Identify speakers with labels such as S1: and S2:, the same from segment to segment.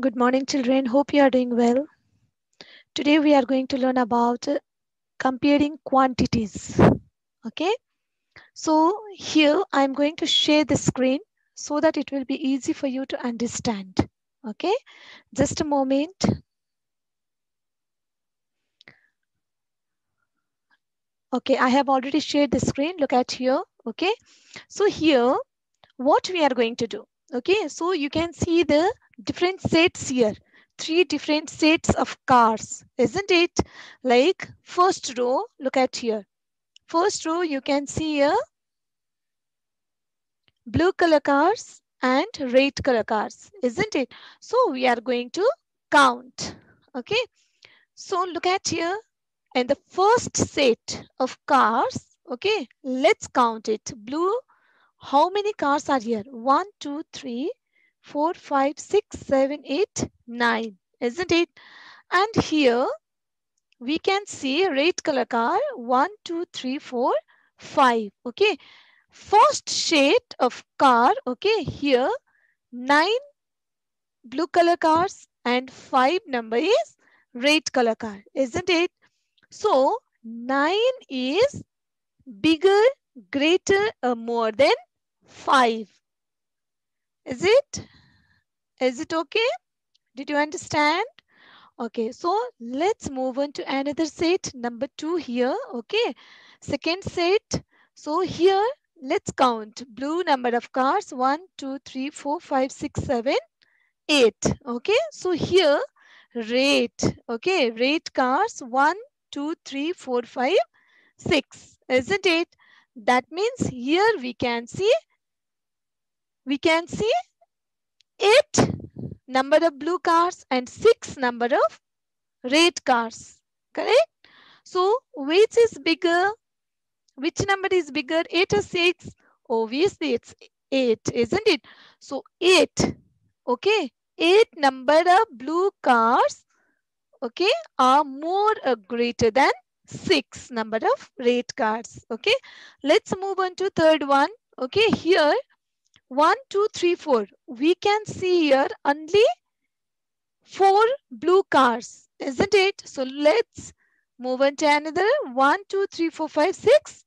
S1: Good morning, children. Hope you are doing well. Today we are going to learn about uh, comparing quantities. Okay. So here I'm going to share the screen so that it will be easy for you to understand. Okay. Just a moment. Okay. I have already shared the screen. Look at here. Okay. So here, what we are going to do. Okay. So you can see the different sets here three different sets of cars, isn't it? Like first row, look at here. First row, you can see here blue color cars and red color cars, isn't it? So we are going to count, okay? So look at here and the first set of cars, okay? Let's count it. Blue, how many cars are here? One, two, three, four, five, six, seven, eight, nine, isn't it? And here we can see red color car, one, two, three, four, five, okay? First shade of car, okay, here nine blue color cars and five number is red color car, isn't it? So nine is bigger, greater or more than five. Is it? Is it okay? Did you understand? Okay, so let's move on to another set, number two here, okay? Second set, so here, let's count blue number of cars, one, two, three, four, five, six, seven, eight, okay? So here, rate, okay? Rate cars, one, two, three, four, five, six, isn't it? That means here we can see, we can see eight number of blue cars and six number of red cars. Correct? So which is bigger? Which number is bigger? 8 or 6? Obviously it's 8, isn't it? So 8. Okay. 8 number of blue cars okay are more or greater than 6 number of red cars. Okay. Let's move on to third one. Okay. Here one, two, three, four. We can see here only four blue cars, isn't it? So let's move on to another. One, two, three, four, five, six.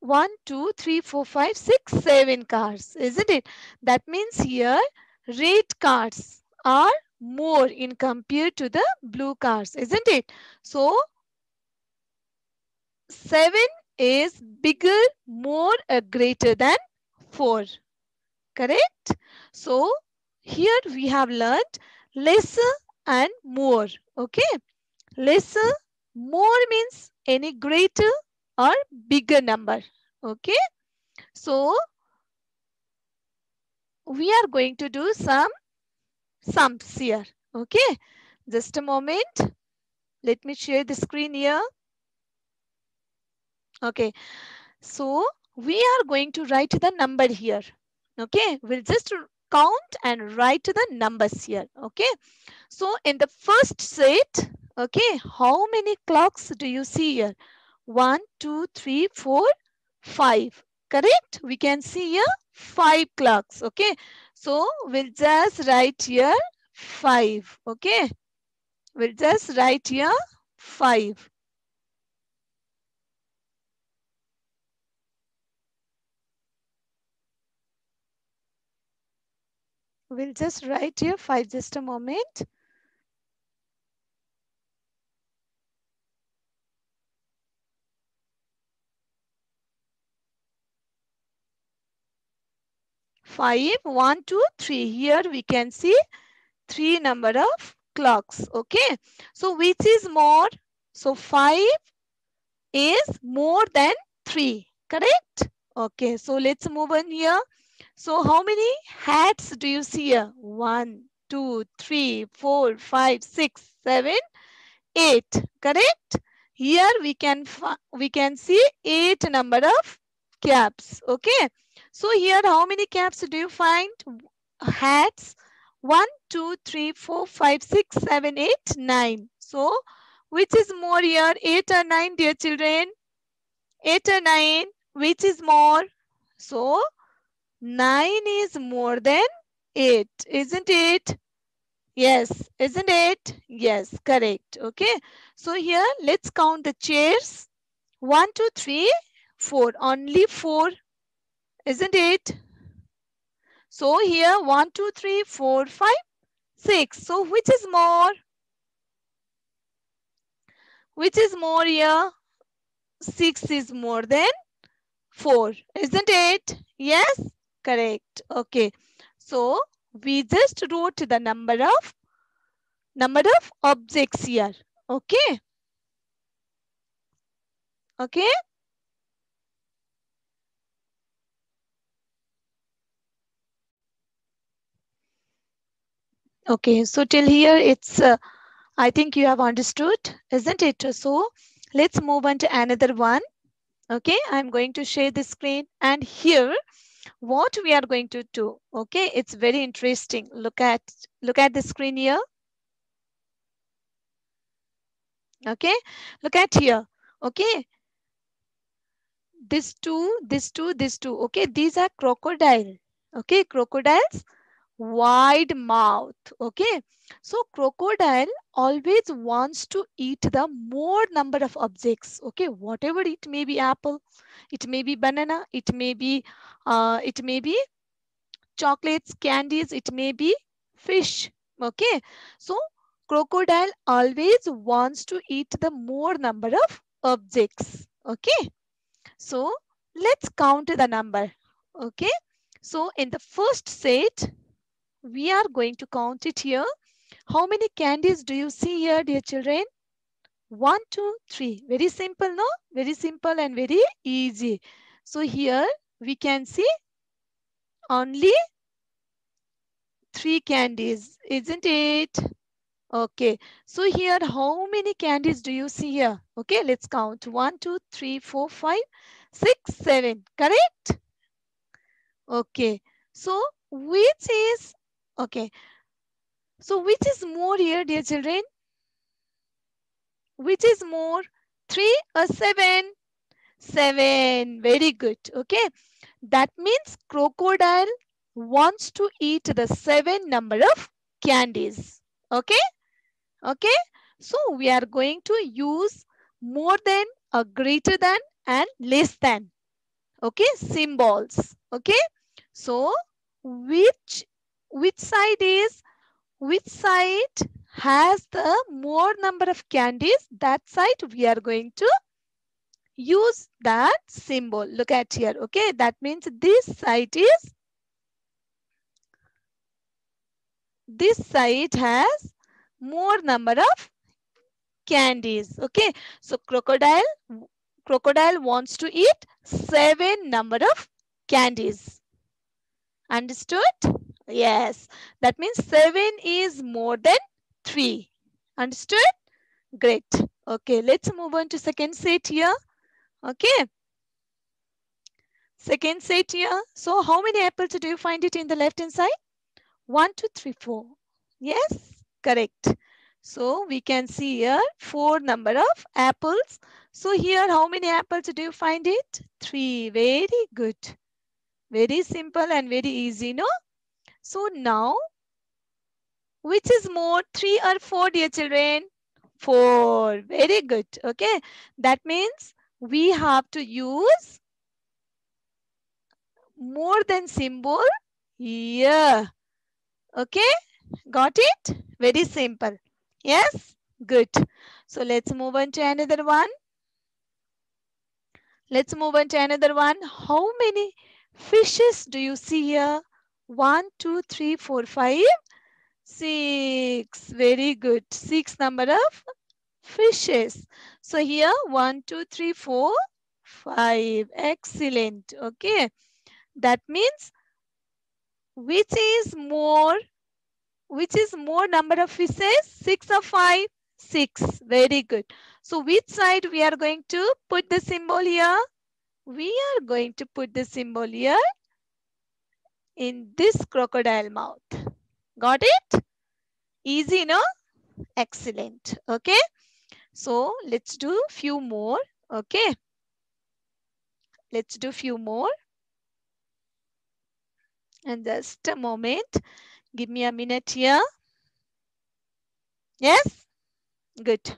S1: One, two, three, four, five, six, seven cars, isn't it? That means here red cars are more in compared to the blue cars, isn't it? So seven is bigger, more, or greater than 4. Correct? So, here we have learned lesser and more. Okay? Lesser, more means any greater or bigger number. Okay? So, we are going to do some sums here. Okay? Just a moment. Let me share the screen here. Okay. So, we are going to write the number here. Okay, we'll just count and write the numbers here. Okay, so in the first set, okay, how many clocks do you see here? One, two, three, four, five. Correct? We can see here five clocks. Okay, so we'll just write here five. Okay, we'll just write here five. We'll just write here five, just a moment. Five, one, two, three. Here we can see three number of clocks. Okay. So which is more? So five is more than three. Correct? Okay. So let's move on here. So how many hats do you see here? One, two, three, four, five, six, seven, eight. Correct? Here we can we can see eight number of caps. Okay. So here how many caps do you find? Hats. One, two, three, four, five, six, seven, eight, nine. So which is more here? Eight or nine, dear children? Eight or nine? Which is more? So 9 is more than 8, isn't it? Yes, isn't it? Yes, correct. Okay. So here, let's count the chairs. One, two, three, four. Only four, isn't it? So here, one, two, three, four, five, six. So which is more? Which is more here? 6 is more than 4, isn't it? Yes, correct. Okay. So we just wrote the number of number of objects here. Okay. Okay. Okay, so till here it's uh, I think you have understood, isn't it? So let's move on to another one. Okay, I'm going to share the screen and here what we are going to do. Okay, it's very interesting. Look at look at the screen here. Okay, look at here. Okay, this two, this two, this two. Okay, these are crocodile. Okay, crocodiles wide mouth. Okay, so crocodile always wants to eat the more number of objects. Okay, whatever it may be apple, it may be banana, it may be, uh, it may be chocolates, candies, it may be fish. Okay, so crocodile always wants to eat the more number of objects. Okay, so let's count the number. Okay, so in the first set, we are going to count it here. How many candies do you see here, dear children? One, two, three. Very simple, no? Very simple and very easy. So here we can see only three candies, isn't it? Okay. So here, how many candies do you see here? Okay, let's count. One, two, three, four, five, six, seven. Correct? Okay. So which is Okay. So which is more here, dear children? Which is more? Three or seven? Seven. Very good. Okay. That means crocodile wants to eat the seven number of candies. Okay. Okay. So we are going to use more than, a greater than and less than. Okay. Symbols. Okay. So which which side is which side has the more number of candies? That side we are going to use that symbol. Look at here okay? That means this side is this side has more number of candies okay? So crocodile crocodile wants to eat seven number of candies. Understood Yes, that means 7 is more than 3. Understood? Great. Okay, let's move on to second set here. Okay. Second set here. So how many apples do you find it in the left hand side? 1, 2, 3, 4. Yes, correct. So we can see here 4 number of apples. So here how many apples do you find it? 3. Very good. Very simple and very easy, no? So now, which is more, 3 or 4, dear children? 4. Very good. Okay. That means we have to use more than symbol here. Okay. Got it? Very simple. Yes? Good. So let's move on to another one. Let's move on to another one. How many fishes do you see here? One, two, three, four, five, six. Very good. Six number of fishes. So here, one, two, three, four, five. Excellent. Okay. That means which is more, which is more number of fishes? Six or five? Six. Very good. So which side we are going to put the symbol here? We are going to put the symbol here in this crocodile mouth. Got it? Easy, no? Excellent. Okay. So let's do few more. Okay. Let's do a few more. And just a moment. Give me a minute here. Yes? Good.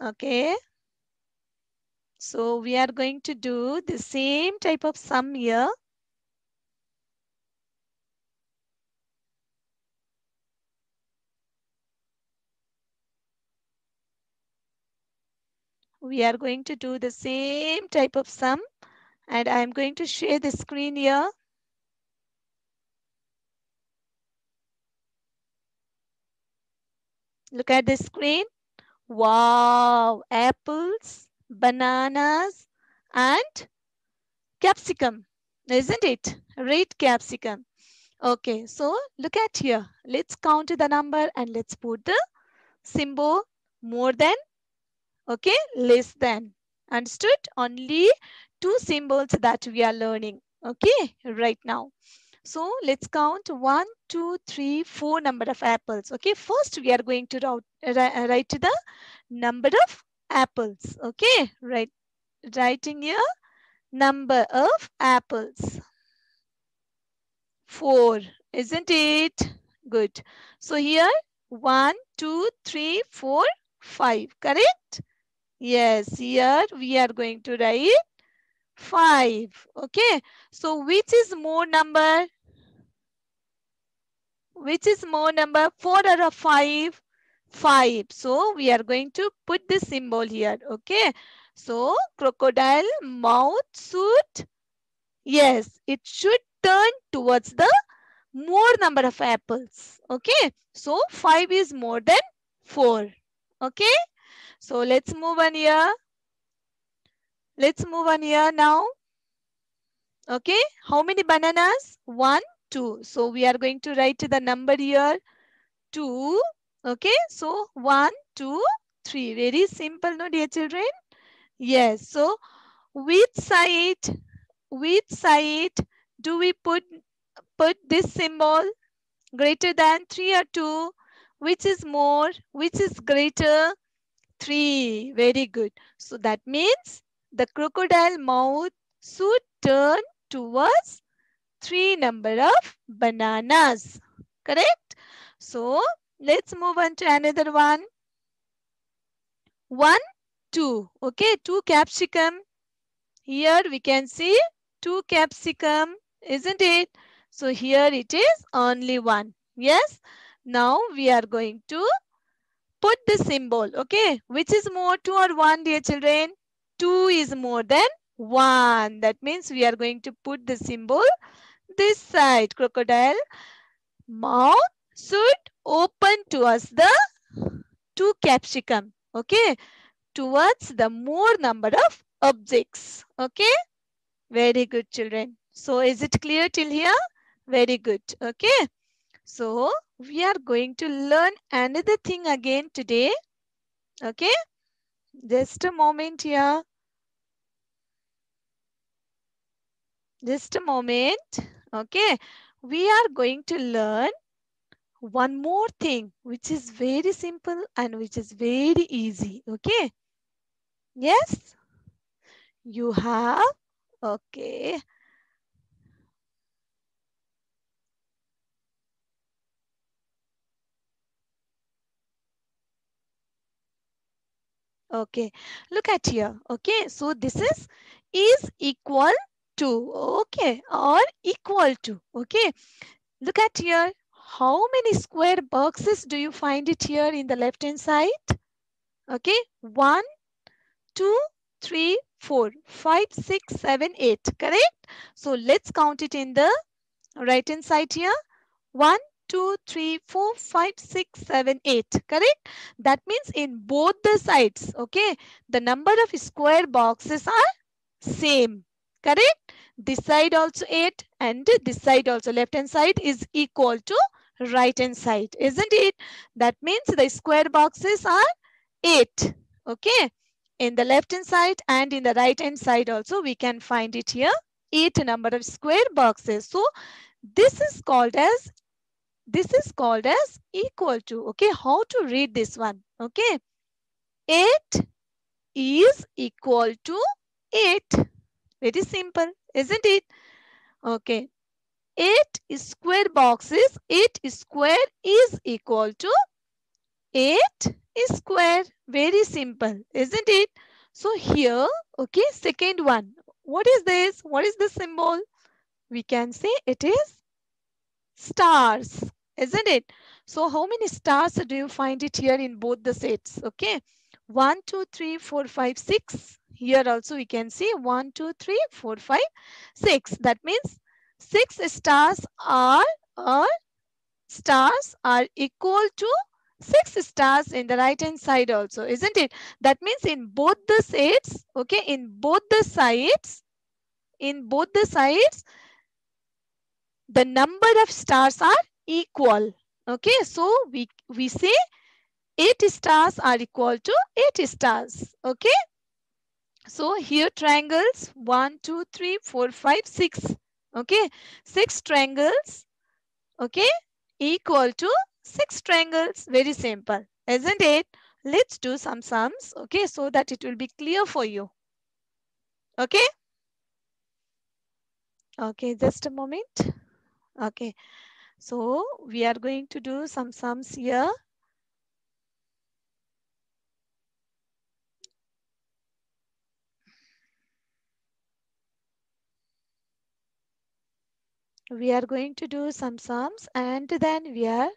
S1: Okay. So we are going to do the same type of sum here. We are going to do the same type of sum and I am going to share the screen here. Look at the screen. Wow, apples, bananas, and capsicum, isn't it? Red capsicum. Okay, so look at here. Let's count the number and let's put the symbol more than, okay, less than. Understood? Only two symbols that we are learning, okay, right now. So let's count one, two, three, four number of apples. Okay, first we are going to write, write the number of apples. Okay, right, writing here number of apples. Four, isn't it? Good. So here one, two, three, four, five. Correct? Yes, here we are going to write 5. Okay. So which is more number? Which is more number? 4 or 5? 5. So we are going to put the symbol here. Okay. So crocodile mouth should, yes, it should turn towards the more number of apples. Okay. So 5 is more than 4. Okay. So let's move on here. Let's move on here now. Okay. How many bananas? One, two. So we are going to write the number here. Two. Okay. So one, two, three. Very simple, no, dear children? Yes. So which side, which side do we put, put this symbol? Greater than three or two? Which is more? Which is greater? Three. Very good. So that means the crocodile mouth should turn towards three number of bananas. Correct? So let's move on to another one. One, two. Okay, two capsicum. Here we can see two capsicum, isn't it? So here it is only one. Yes. Now we are going to put the symbol. Okay. Which is more two or one, dear children? 2 is more than 1. That means we are going to put the symbol this side. Crocodile mouth should open towards the 2 capsicum. Okay. Towards the more number of objects. Okay. Very good children. So is it clear till here? Very good. Okay. So we are going to learn another thing again today. Okay. Just a moment here. Just a moment. Okay. We are going to learn one more thing which is very simple and which is very easy. Okay. Yes. You have. Okay. Okay, look at here. Okay, so this is is equal to, okay, or equal to, okay. Look at here. How many square boxes do you find it here in the left hand side? Okay, one, two, three, four, five, six, seven, eight, correct? So let's count it in the right hand side here. One, two, three, four, five, six, seven, eight. Correct? That means in both the sides, okay, the number of square boxes are same. Correct? This side also 8 and this side also left hand side is equal to right hand side. Isn't it? That means the square boxes are 8. Okay? In the left hand side and in the right hand side also we can find it here. 8 number of square boxes. So this is called as this is called as equal to. Okay, how to read this one? Okay, 8 is equal to 8. Very simple, isn't it? Okay. 8 square boxes, 8 square is equal to 8 square. Very simple, isn't it? So here, okay, second one. What is this? What is the symbol? We can say it is stars, isn't it? So how many stars do you find it here in both the sets? Okay, one, two, three, four, five, six. Here also we can see one, two, three, four, five, six. That means six stars are, are stars are equal to six stars in the right hand side also, isn't it? That means in both the sides, okay, in both the sides, in both the sides, the number of stars are equal. Okay, so we, we say 8 stars are equal to 8 stars. Okay, so here triangles 1, 2, 3, 4, 5, 6. Okay, 6 triangles. Okay, equal to 6 triangles. Very simple, isn't it? Let's do some sums, okay, so that it will be clear for you. Okay? Okay, just a moment. Okay, so we are going to do some sums here. We are going to do some sums and then we are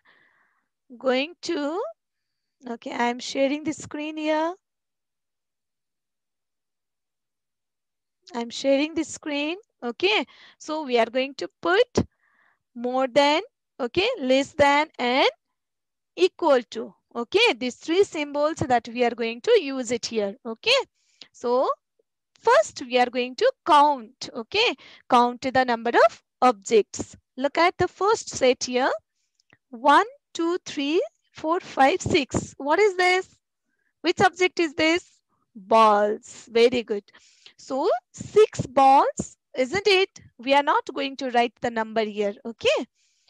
S1: going to, okay, I'm sharing the screen here. I'm sharing the screen. Okay. So we are going to put more than, okay, less than and equal to. Okay. These three symbols that we are going to use it here. Okay. So first we are going to count. Okay. Count the number of objects. Look at the first set here. One, two, three, four, five, six. What is this? Which object is this? Balls. Very good. So six balls, isn't it? We are not going to write the number here. Okay.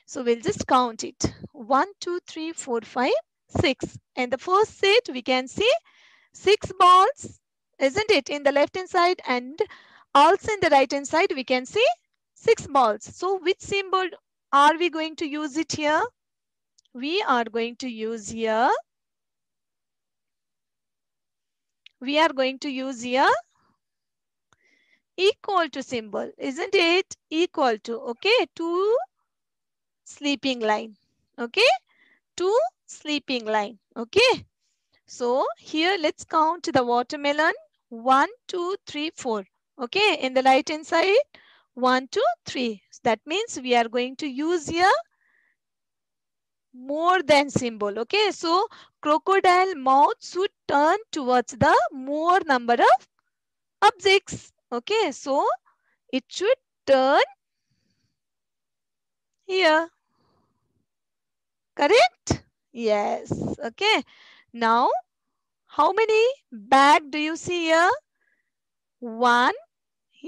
S1: So we'll just count it. One, two, three, four, five, six. And the first set we can see six balls, isn't it? In the left hand side and also in the right hand side we can see six balls. So which symbol are we going to use it here? We are going to use here. We are going to use here equal to symbol, isn't it? Equal to, okay, two sleeping line, okay, two sleeping line, okay. So here let's count the watermelon. One, two, three, four. Okay, in the right hand side, one, two, three. That means we are going to use here more than symbol. Okay, so crocodile mouth should turn towards the more number of objects. Okay, so it should turn here. Correct? Yes. Okay. Now, how many bag do you see here? One.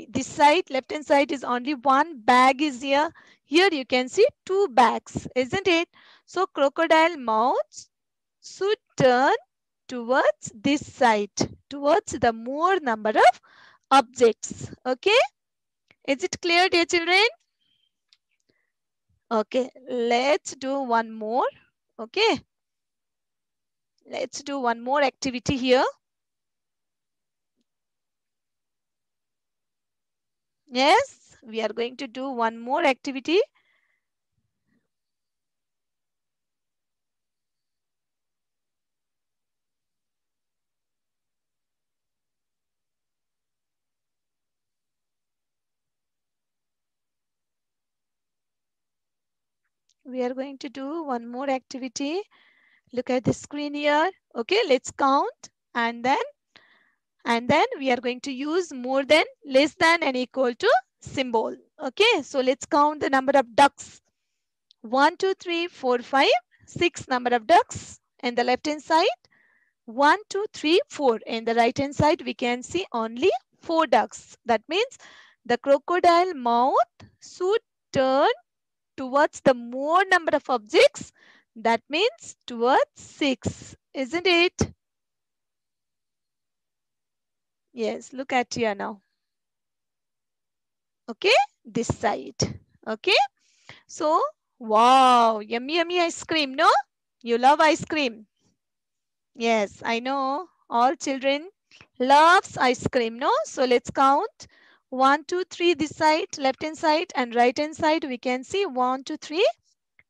S1: This side, left hand side is only one bag is here. Here you can see two bags, isn't it? So crocodile mouths should turn towards this side, towards the more number of objects. Okay. Is it clear, dear children? Okay, let's do one more. Okay. Let's do one more activity here. Yes, we are going to do one more activity. We are going to do one more activity. Look at the screen here. Okay, let's count and then and then we are going to use more than, less than and equal to symbol. Okay, so let's count the number of ducks. One, two, three, four, five, six number of ducks. And the left hand side, one, two, three, four. In the right hand side, we can see only four ducks. That means the crocodile mouth should turn towards the more number of objects. That means towards six, isn't it? Yes, look at here now. Okay, this side. Okay, So, wow, yummy, yummy ice cream, no? You love ice cream. Yes, I know all children loves ice cream, no? So let's count. One, two, three, this side, left hand side and right hand side. We can see one, two, three,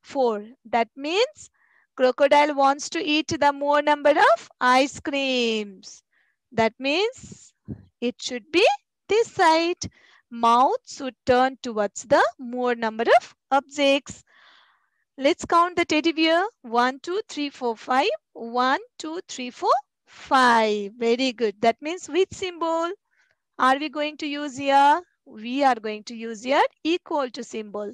S1: four. That means crocodile wants to eat the more number of ice creams. That means it should be this side. Mouth should turn towards the more number of objects. Let's count the teddy bear. One, two, three, four, five. One, two, three, four, five. Very good. That means which symbol are we going to use here? We are going to use here equal to symbol.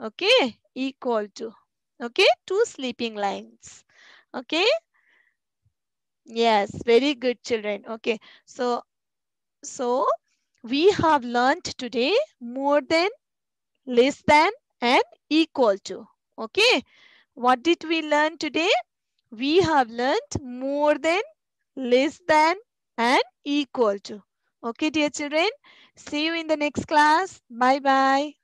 S1: Okay, equal to. Okay, two sleeping lines. Okay. Yes, very good children. Okay, so so we have learned today more than, less than and equal to. Okay. What did we learn today? We have learned more than, less than and equal to. Okay, dear children. See you in the next class. Bye-bye.